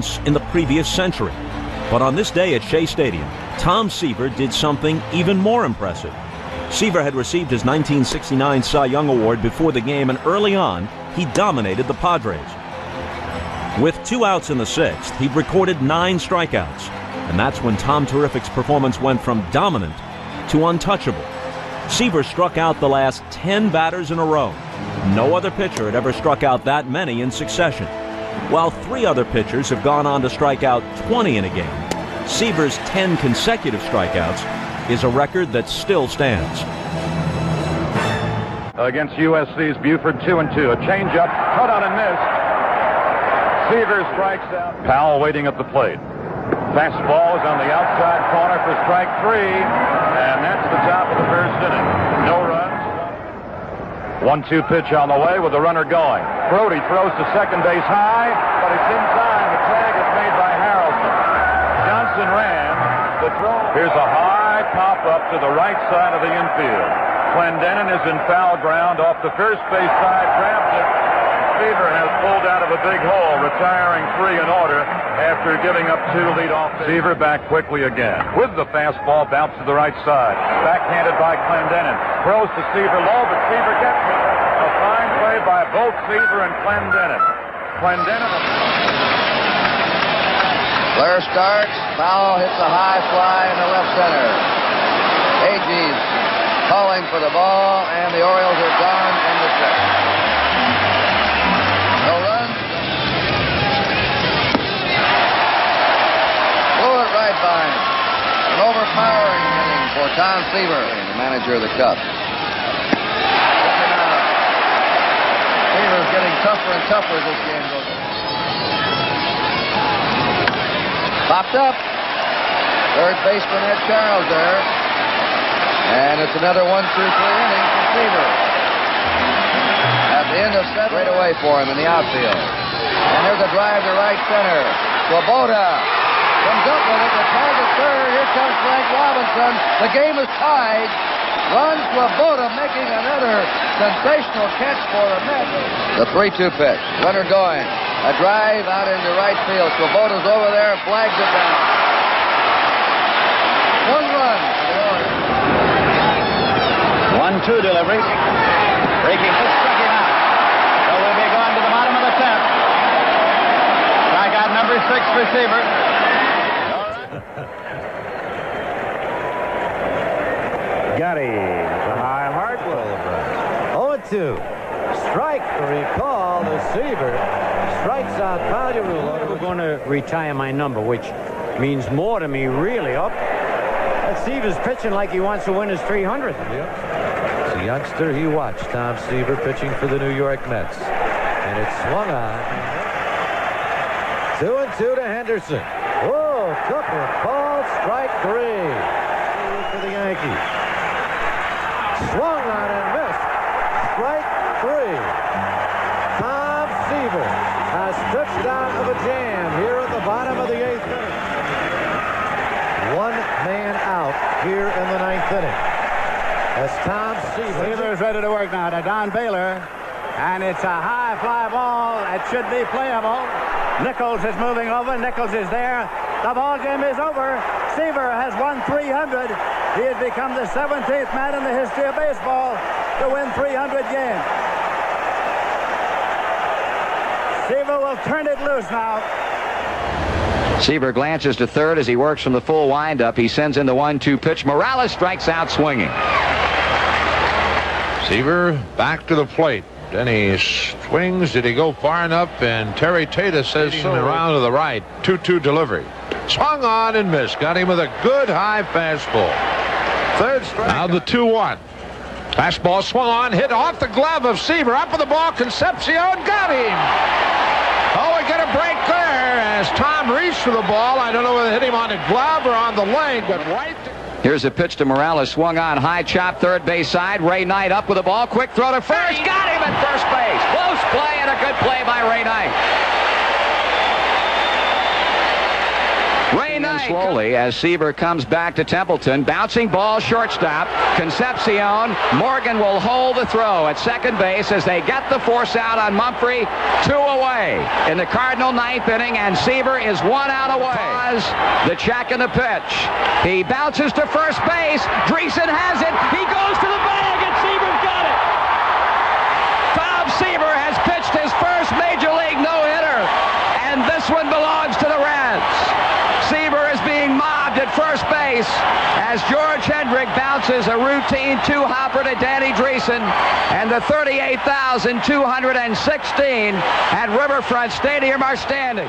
importance in the previous century. But on this day at Shea Stadium, Tom Seaver did something even more impressive. Seaver had received his 1969 Cy Young Award before the game, and early on, he dominated the Padres. With two outs in the sixth, he recorded nine strikeouts, and that's when Tom Terrific's performance went from dominant to untouchable. Seaver struck out the last 10 batters in a row. No other pitcher had ever struck out that many in succession. While three other pitchers have gone on to strike out 20 in a game, Seaver's 10 consecutive strikeouts is a record that still stands. Against USC's Buford, 2 and 2. A changeup, cut on and missed. Seaver strikes out. Powell waiting at the plate. Fastball is on the outside corner for strike three, and that's the top of the first inning. No runs. One-two pitch on the way with the runner going. Grote throws to second base high, but it's in time. The tag is made by Harrelson. Johnson ran. The throw. Here's a high pop up to the right side of the infield. Clendenon is in foul ground off the first base side, grabs it. Seaver has pulled out of a big hole, retiring three in order after giving up two lead off. Seaver back quickly again. With the fastball, bounce to the right side. Backhanded by Clendenon. Throws to Seaver low, but Seaver gets it. A fine play by both Seaver and Clendenon. Clendenon. Blair starts. Powell hits a high fly in the left center. Agee calling for the ball, and the Orioles are gone in the second. For Tom Seaver, the manager of the Cubs. Seaver's getting tougher and tougher as this game goes on. Popped up. Third baseman Ed Charles there. And it's another one through three innings for Seaver. At the end of seven, right away for him in the outfield. And there's a drive to right center. Swoboda comes up with it. The target third. Here comes Frank Robinson. The game is tied. Ron Swoboda making another sensational catch for the Mets. The 3-2 pitch. Runner going. A drive out into right field. Swoboda's over there flags it down. One run. One-two delivery. Breaking this struck him out. So we'll be going to the bottom of the tenth. Strikeout number six for Seaver. Gutty. The high Hartwell. 0-2. Strike recall the Seaver. Strikes out Pagliarulo. We're going to retire my number, which means more to me, really. Up. That Seaver's pitching like he wants to win his 300th. Yep. As a youngster, he watched Tom Seaver pitching for the New York Mets. And it swung on. Two and two to Henderson. Took it. Ball strike three. For the Yankees. Swung on and missed. Strike three. Tom Seaver has touched out of a jam here at the bottom of the eighth inning. One man out here in the ninth inning. As Tom Seaver. is ready to work now to Don Baylor. And it's a high fly ball. It should be playable. Nichols is moving over. Nichols is there. The ball game is over. Seaver has won 300. He has become the 17th man in the history of baseball to win 300 games. Seaver will turn it loose now. Seaver glances to third as he works from the full windup. He sends in the one-two pitch. Morales strikes out swinging. Seaver back to the plate. Then he swings. Did he go far enough? And Terry Tata says so. Around to the right. 2-2 delivery. Swung on and missed. Got him with a good high fastball. Third strike. Now the 2-1. Fastball swung on, hit off the glove of Seaver. Up with the ball. Concepcion got him. Oh, we get a break there as Tom reached for the ball. I don't know whether it hit him on the glove or on the leg, but right. Here's a pitch to Morales. Swung on high chop third base side. Ray Knight up with the ball. Quick throw to first. Got him at first base. Close play and a good play by Ray Knight. Ray Knight slowly as Seaver comes back to Templeton. Bouncing ball, shortstop. Concepcion. Morgan will hold the throw at second base as they get the force out on Mumphrey. Two away in the Cardinal ninth inning, and Seaver is one out away. Pause. The check and the pitch. He bounces to first base. Driessen has it. He goes to the bag, and Seaver's got it. Tom Seaver has pitched his first major league no-hitter, and this one belongs to the Reds. Seaver is being mobbed at first base as George Hendrick bounces a routine two-hopper to Danny Driessen, and the 38,216 at Riverfront Stadium are standing.